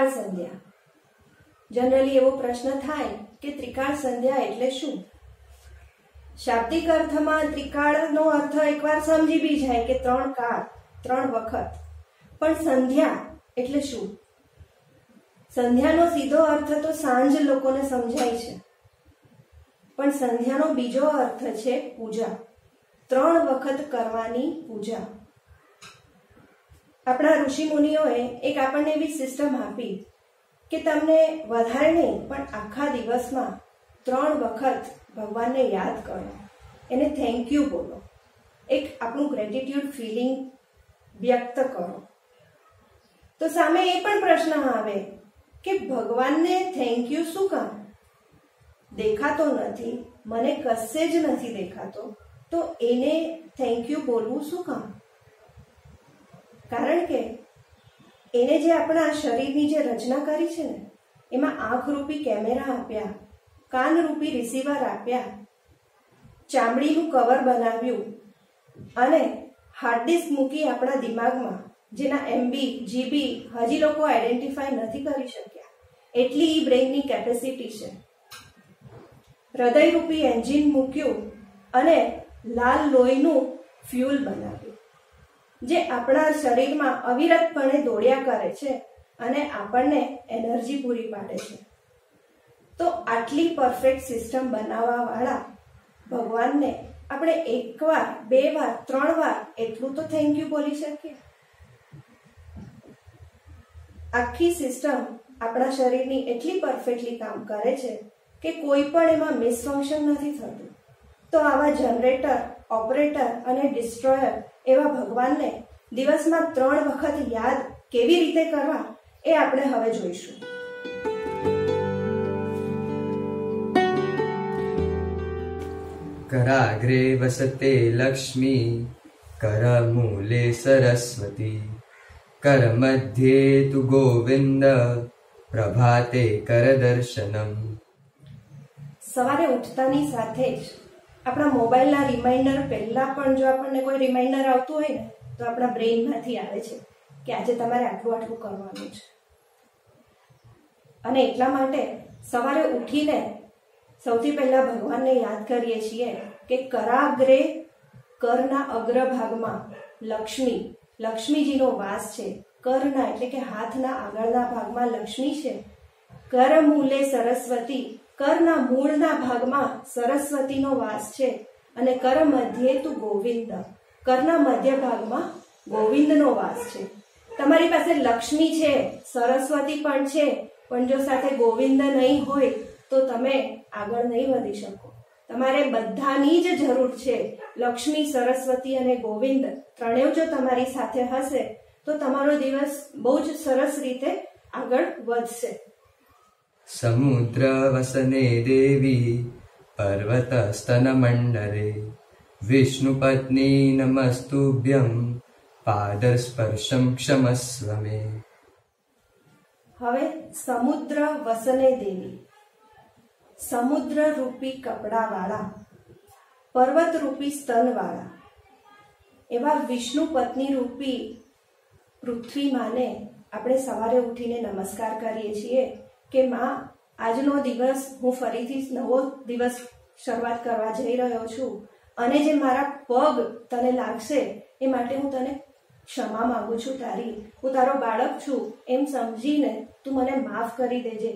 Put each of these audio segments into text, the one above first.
ત્રિકાળ સંધ્યા. Generally એવો પ્રશ્ન થાય કે ત્રિકાળ સંધ્યા એટલે શું? શાબ્દિક અર્થમાં ત્રિકાળનો અર્થ એકવાર સમજી બી જાય કે ત્રણ કાળ, ત્રણ વખત. પણ સંધ્યા એટલે શું? સંધ્યાનો સીધો અર્થ તો સાંજ લોકોને સમજાય છે. પણ સંધ્યાનો બીજો અર્થ છે પૂજા. ત્રણ વખત કરવાની પૂજા. આપણા ઋષિ મુનિઓએ એક આપણને એવી સિસ્ટમ આપી કે તમને વધારે નહીં, પણ આખા દિવસમાં ત્રણ વખત ભગવાનને યાદ કરો. એને થેન્ક યુ બોલો. એક આપણું ગ્રેટિટ્યુડ ફિલિંગ વ્યક્ત કરો. તો સામે એ પણ પ્રશ્ન આવે કે ભગવાનને થેન્ક યુ શું કામ? દેખાતો નથી, મને કશે જ નથી દેખાતો, તો એને થેન્ક યુ બોલવું શું કામ? કારણ કે એને જે આપણા શરીરની જે રચના કરી છે ને, એમાં આંખ રૂપી કેમેરા આપ્યા કાન રૂપી રિસીવર આપ્યા, ચામડીનું કવર બનાવ્યું અને હાર્ડ ડિસ્ક મૂકી આપણા દિમાગમાં, જેના એમબી જીબી હજી લોકો આઈડેન્ટિફાય નથી કરી શક્યા. એટલી ઈ બ્રેઇનની કેપેસિટી છે. હૃદયરૂપી એન્જિન મૂક્યું અને લાલ લોહીનું ફ્યુલ બનાવ્યું. જે આપણા શરીરમાં અવિરતપણે દોડ્યા કરે છે અને આપણને એનર્જી પૂરી પાડે છે. તો આટલી પરફેક્ટ સિસ્ટમ બનાવવા વાળા ભગવાનને આપણે એકવાર, બે વાર, ત્રણ વાર એટલું તો થેન્ક યુ બોલી શકીએ. આખી સિસ્ટમ આપણા શરીરની એટલી પરફેક્ટલી કામ કરે છે કે કોઈ પણ એમાં મિસફંક્શન નથી થતું. તો આવા જનરેટર ઓપરેટર અને ડિસ્ટ્રોયર એવા ભગવાનને દિવસમાં ત્રણ વખત યાદ કેવી રીતે કરવા એ આપણે હવે જોઈશું. કરાગ્રે વસતે લક્ષ્મી કર કરમૂલે સરસ્વતી કર મધ્યે તુ ગોવિંદ પ્રભાતે કર દર્શનમ. સવારે ઉઠતાની સાથે જ આપણા મોબાઈલના રિમાઇન્ડર પહેલા પણ જો આપણને કોઈ રિમાઇન્ડર આવતું હોય ને, તો આપણા બ્રેઇનમાંથી આવે છે કે આજે તમારે આટલું આટલું કરવાનું છે. અને એટલા માટે સવારે ઉઠીને સૌથી પહેલા ભગવાનને યાદ કરીએ છીએ કે કરાગ્રે કરના અગ્રભાગમાં લક્ષ્મી, લક્ષ્મીજીનો વાસ છે. કરના એટલે કે હાથના આગળના ભાગમાં લક્ષ્મી છે. કર મૂલે સરસ્વતી કરના મૂળના ભાગમાં સરસ્વતીનો વાસ છે અને કર મધ્યે તું ગોવિંદ. કરના મધ્ય ભાગમાં ગોવિંદનો વાસ છે. તમારી પાસે લક્ષ્મી છે, સરસ્વતી પણ છે, પણ જો સાથે ગોવિંદ નહીં હોય તો તમે આગળ નહીં વધી શકો. તમારે બધાની જ જરૂર છે, લક્ષ્મી, સરસ્વતી અને ગોવિંદ ત્રણેય જો તમારી સાથે હશે તો તમારો દિવસ બહુ જ સરસ રીતે આગળ વધશે. समुद्रवसने देवी, पर्वतस्तनमण्डले। विष्णुपत्नी नमस्तुभ्यं પાદસ્પર્શમ ક્ષમસ્વ મે હવે સમુદ્ર વસને દેવી. સમુદ્ર રૂપી કપડાવાળા પર્વત રૂપી સ્તનવાળા. એવા વિષ્ણુ પત્ની રૂપી પૃથ્વી માને આપણે સવારે ઉઠીને નમસ્કાર કરીએ છીએ. કે માં, આજનો દિવસ હું ફરીથી નવો દિવસ શરૂઆત કરવા જઈ રહ્યો છું અને જે મારા પગ તને લાગશે એ માટે હું તને ક્ષમા માંગુ છું તારી. હું તારો બાળક છું, એમ સમજીને તું મને માફ કરી દેજે.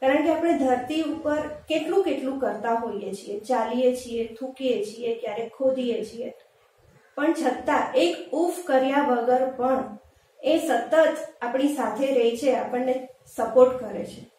કારણ કે આપણે ધરતી ઉપર કેટલું કેટલું કરતા હોઈએ છીએ, ચાલીએ છીએ, થૂકીએ છીએ, ક્યારેક ખોદીએ છીએ. પણ છતાં એક ઉફ કર્યા વગર પણ એ સતત આપણી સાથે રહે છે, આપણને સપોર્ટ કરે છે.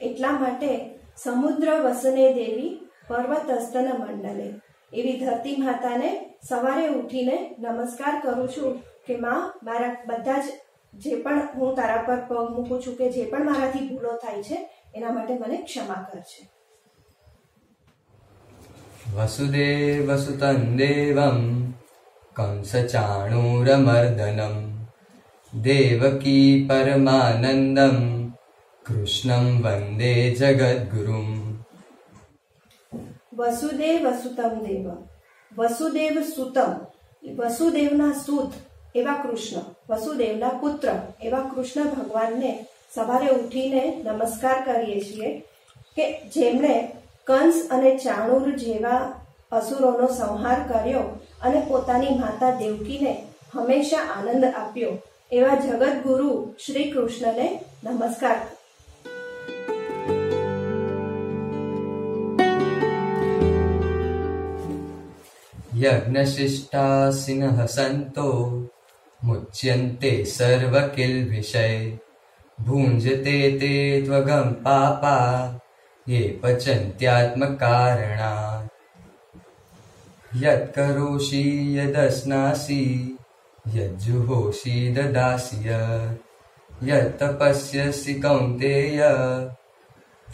એટલા માટે સમુદ્ર વસને દેવી પર્વત અસ્તન મંડલે. એવી ધરતી માતાને સવારે ઉઠીને નમસ્કાર કરું છું કે માં, મારા બધા જ જે પણ હું તારા પર પગ મૂકું છું કે જે પણ મારાથી ભૂલો થાય છે, એના માટે મને ક્ષમા કરશે દેવમ, કંસ કંસચાણૂરમર્દનમ દેવકી પરમાનંદમ કૃષ્ણં વંદે જગદ્ગુરુમ વસુદેવ વસુતમ દેવ વસુદેવ સુતમ વસુદેવના સુત એવા કૃષ્ણ વસુદેવના પુત્ર એવા કૃષ્ણ ભગવાનને સવારે ઉઠીને નમસ્કાર કરીએ છીએ કે જેમણે કંસ અને ચાણુર જેવા અસુરોનો સંહાર કર્યો અને પોતાની માતા દેવકીને હંમેશા આનંદ આપ્યો એવા જગતગુરુ શ્રી કૃષ્ણને નમસ્કાર यज्ञशिष्टासिनः सन्तो मुच्यन्ते सर्वकिल्बिषै भुञ्जते ते त्वगं पापा ये पचन्त्यात्मकारणात् यत्करोषि यदस्नासि यज्जुहोषि ददासि यत् यत्तपस्यसि कौन्तेय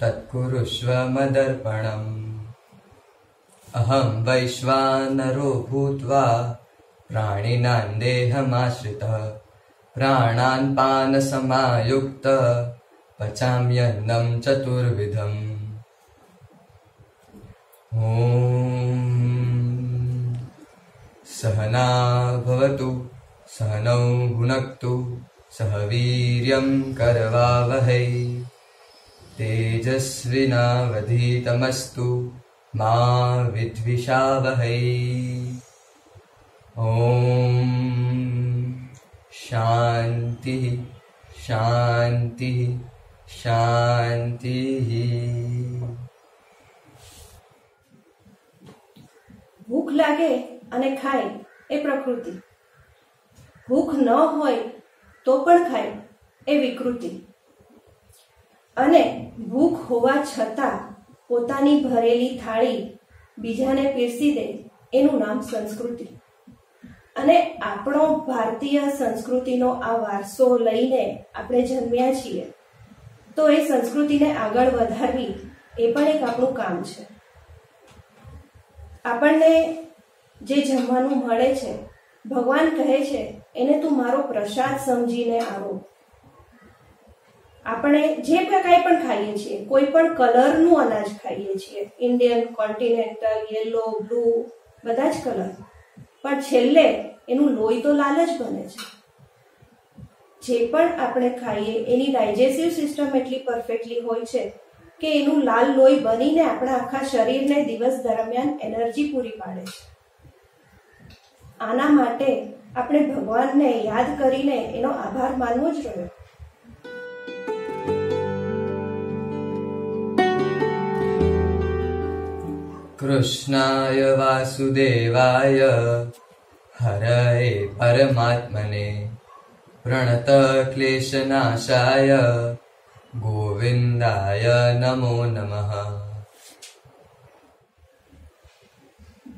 तत्कुरुष्व मदर्पणम् अहं वैश्वानरो भूत्वा प्राणिनां देहमाश्रितः प्राणान् पानसमायुक्त पचाम्यन्नं चतुर्विधम्। ॐ। सहना भवतु सहनौ भुनक्तु सह वीर्यं करवावहै। तेजस्विनावधीतमस्तु मा विद्विषावहै ॐ शान्तिः शान्तिः शान्तिः ભૂખ લાગે અને ખાય એ પ્રકૃતિ ભૂખ ન હોય તો પણ ખાય એ વિકૃતિ અને ભૂખ હોવા છતાં પોતાની ભરેલી થાળી બીજાને પીરસી દે, એનું નામ સંસ્કૃતિ. અને આપણો ભારતીય સંસ્કૃતિનો આ વારસો લઈને આપણે જન્મ્યા છીએ, તો એ સંસ્કૃતિને આગળ વધારવી એ પણ એક આપણું કામ છે. આપણને જે જમવાનું મળે છે, ભગવાન કહે છે, એને તું મારો પ્રસાદ સમજીને આવો. આપણે જે કાંઈ પણ ખાઈએ છીએ, કોઈ પણ કલરનું અનાજ ખાઈએ છીએ ઇન્ડિયન કોન્ટિનેન્ટલ યલો બ્લુ બધા જ કલર. પણ છેલ્લે એનું લોહી તો લાલ જ બને છે. જે પણ આપણે ખાઈએ, એની ડાયજેસ્ટિવ સિસ્ટમ એટલી પરફેક્ટલી હોય છે કે એનું લાલ લોહી બનીને આપણા આખા શરીરને દિવસ દરમિયાન એનર્જી પૂરી પાડે છે. આના માટે આપણે ભગવાનને યાદ કરીને એનો આભાર માનવો જ રહ્યો. કૃષ્ણાય વાસુદેવાય. હરએ પરમાત્મને. પ્રણત ક્લેશનાશાય ગોવિંદાય નમો નમઃ.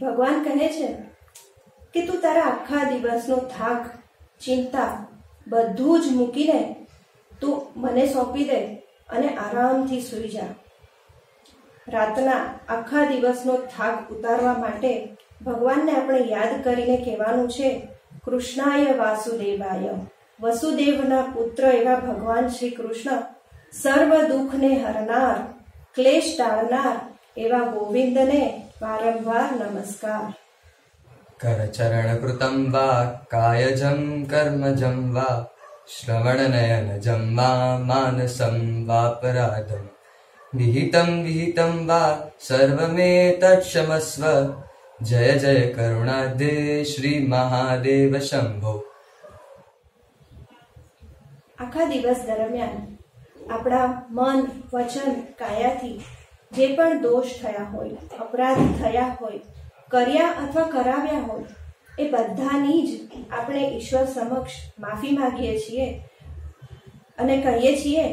ભગવાન કહે છે કે તું તારા આખા દિવસનો થાક, ચિંતા બધું જ મૂકીને તું મને સોંપી દે અને આરામથી સુઈ જા. રાતના આખા દિવસનો થાક ઉતારવા માટે ભગવાનને આપણે યાદ કરીને કહેવાનું છે, કૃષ્ણાય વાસુદેવાય. વસુદેવના પુત્ર એવા ભગવાન શ્રી કૃષ્ણ, સર્વ દુઃખને હરનાર, ક્લેશ ટાળનાર એવા ગોવિંદને વારંવાર નમસ્કાર. કરચરણ કૃતમ વા કાયજમ કર્મજમ વા શ્રવણનયનજમ વા માનસમ વાપરાધમ વિહિતમ વિહિતમ વા સર્વમે તત્ક્ષમસ્વ જય જય કરુણાદે શ્રી મહાદેવ શંભો આખા દિવસ દરમિયાન આપણા મન, વચન, કાયાથી જે પણ દોષ થયા હોય, અપરાધ થયા હોય, કર્યા અથવા કરાવ્યા હોય, એ બધાની જ આપણે ઈશ્વર સમક્ષ માફી માંગીએ છીએ અને કહીએ છીએ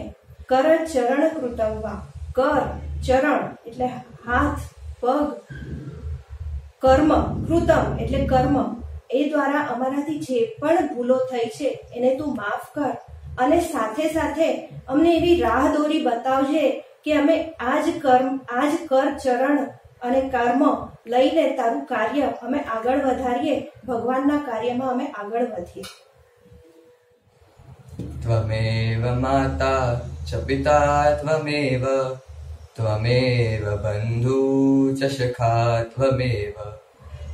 કર ચરણ કૃતવવા. કર, ચરણ, એટલે હાથ, પગ, કર્મ, કૃતમ, એટલે કર્મ. એ દ્વારા અમારાથી જે પણ ભૂલો થઈ છે, એને તું માફ કર. અને સાથે સાથે અમને એવી રાહ દોરી બતાવજે કે અમે આજ કર્મ, આજ કર, ચરણ અને કર્મ લઈને તારું કાર્ય અમે આગળ વધારીએ, ભગવાનના કાર્યમાં અમે આગળ વધીએ. ત્વમેવ માતા च पिता त्वमेव त्वमेव बन्धू च सखा त्वमेव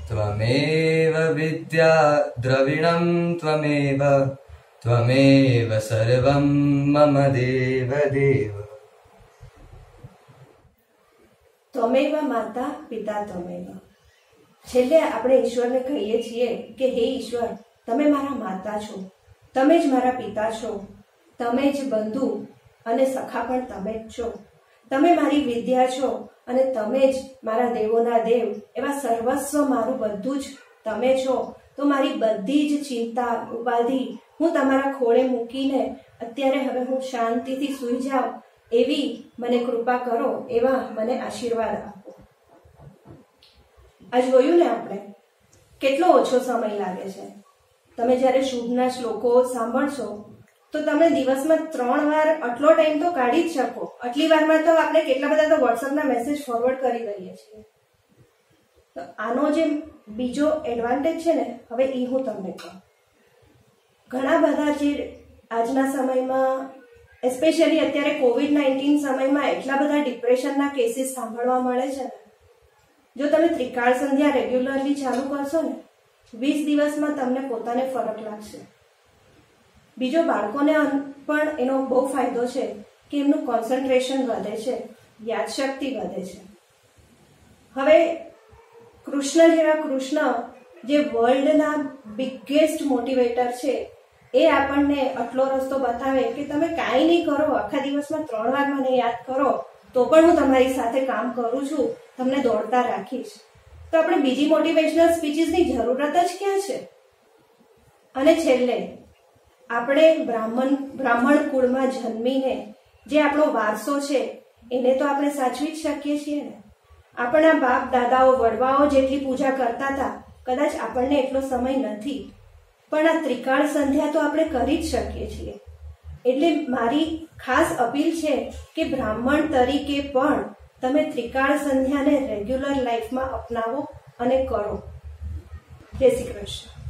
त्वमेव विद्या द्रविणं त्वमेव त्वमेव सर्वं मम देव देव ત્વમેવ માતા પિતા ત્વમેવ છેલ્લે આપણે ઈશ્વરને કહીએ છીએ કે હે ઈશ્વર તમે મારા માતા છો તમે જ મારા પિતા છો તમે જ બંધુ અને સખા પણ તમે જ છો. તમે મારી વિદ્યા છો અને તમે જ મારા દેવોના દેવ. એવા સર્વસ્વ મારું બધું જ તમે છો. તો મારી બધી જ ચિંતા ઉપાધિ હું તમારા ખોળે મૂકીને અત્યારે હવે હું શાંતિથી સૂઈ જાઉં એવી મને કૃપા કરો, એવા મને આશીર્વાદ આપો. આ જોયું ને આપણે? કેટલો ઓછો સમય લાગે છે. તમે જ્યારે શુભના શ્લોકો સાંભળશો તો તમે દિવસમાં ત્રણ વાર આટલો ટાઈમ તો કાઢી જ શકો. આટલી વારમાં તો આપણે કેટલા બધા તો વોટ્સઅપના મેસેજ ફોરવર્ડ કરી દઈએ છીએ. તો આનો જે બીજો એડવાન્ટેજ છે ને, હવે એ હું તમને કહું. ઘણા બધા જે આજના સમયમાં એસ્પેશિયલી અત્યારે કોવિડ નાઇન્ટીન સમયમાં એટલા બધા ડિપ્રેશનના કેસીસ સાંભળવા મળે છે ને. જો તમે ત્રિકાળ સંધ્યા રેગ્યુલરલી ચાલુ કરશો ને, વીસ દિવસમાં તમને પોતાને ફરક લાગશે. બીજો બાળકોને પણ એનો બહુ ફાયદો છે કે એમનું કોન્સન્ટ્રેશન વધે છે, યાદશક્તિ વધે છે. હવે કૃષ્ણ જેવા કૃષ્ણ જે વર્લ્ડના બિગેસ્ટ મોટિવેટર છે, એ આપણને આટલો રસ્તો બતાવે કે તમે કાંઈ નહીં કરો, આખા દિવસમાં ત્રણ વાર મને યાદ કરો, તો પણ હું તમારી સાથે કામ કરું છું, તમને દોડતા રાખીશ. તો આપણે બીજી મોટિવેશનલ સ્પીચીસની જરૂરત જ ક્યાં છે? અને છેલ્લે આપણે બ્રાહ્મણ બ્રાહ્મણ કુળમાં જન્મીને જે આપણો વારસો છે, એને તો આપણે સાચવી જ શકીએ છીએ ને? આપણા બાપ, દાદાઓ, વડવાઓ જેટલી પૂજા કરતા હતા, કદાચ આપણને એટલો સમય નથી. પણ આ ત્રિકાળ સંધ્યા તો આપણે કરી જ શકીએ છીએ. એટલે મારી ખાસ અપીલ છે કે બ્રાહ્મણ તરીકે પણ તમે ત્રિકાળ સંધ્યાને રેગ્યુલર લાઈફમાં અપનાવો અને કરો. જય શ્રી કૃષ્ણ.